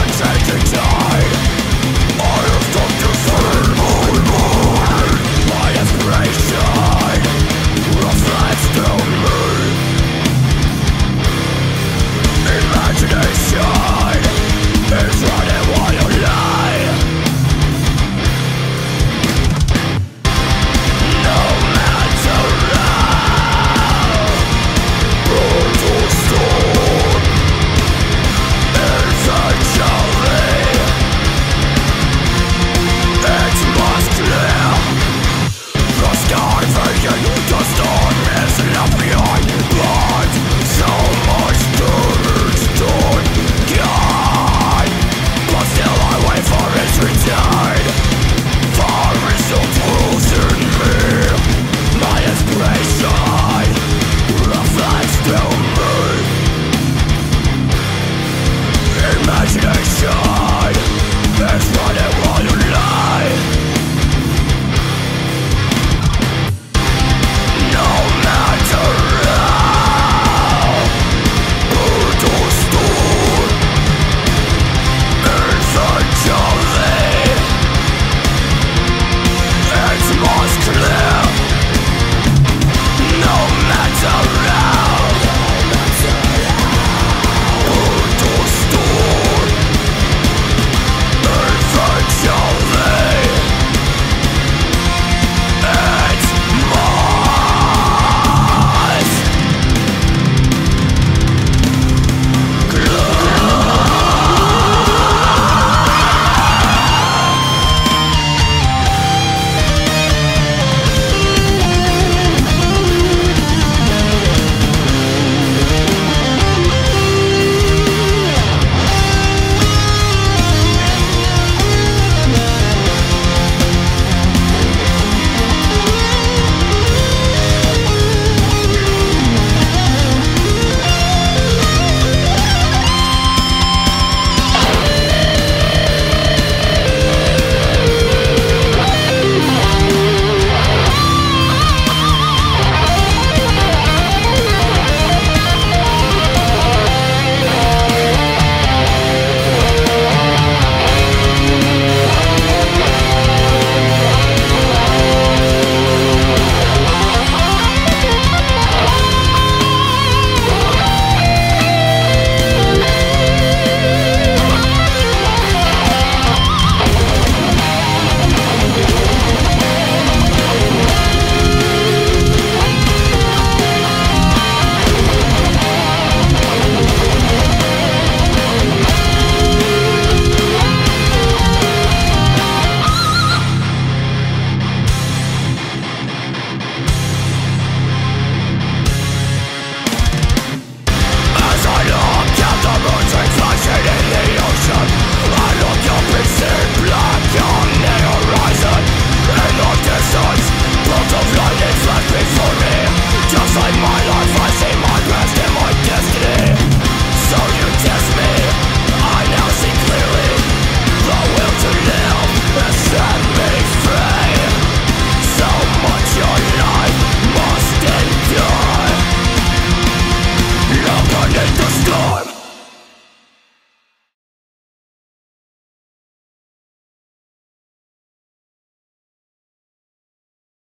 I'm taking